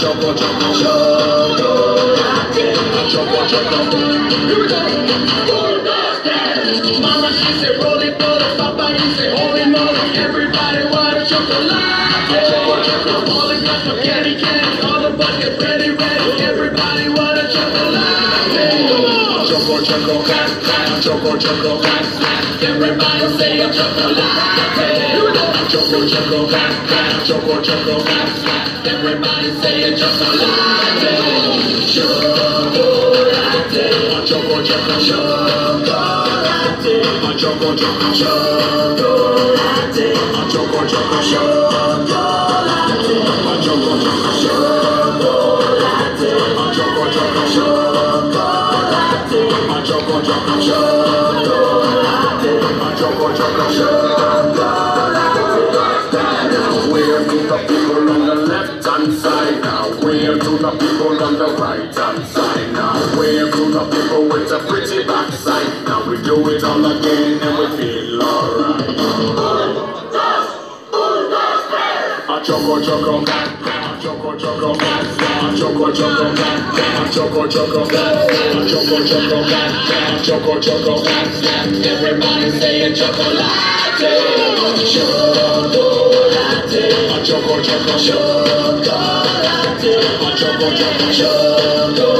Choco, choco, choco. Mama, she said, roll it, roll it. Papa, he said, holy moly. Everybody want a chocolate. Choco, choco, all the guys for candy, candy. All the buckets ready, ready. Everybody want a chocolate. Choco, choco, choco, choco, Everybody say a chocolate. Choco, choco, choco, choco, Everybody say a chocolate. Choco, choco, chocolate. Chocolate. Chocolate. Chocolate. Chocolate. Chocolate. Where to the people on the left hand side? Now where to the people on the right hand side? Now where to the people a pretty backside? Now we do it all again and we feel alright. Choco choco, choco choco, choco choco, choco choco, choco choco, choco choco. Everybody say a chocolate, chocolate, choco choco, chocolate, choco choco, chocolate,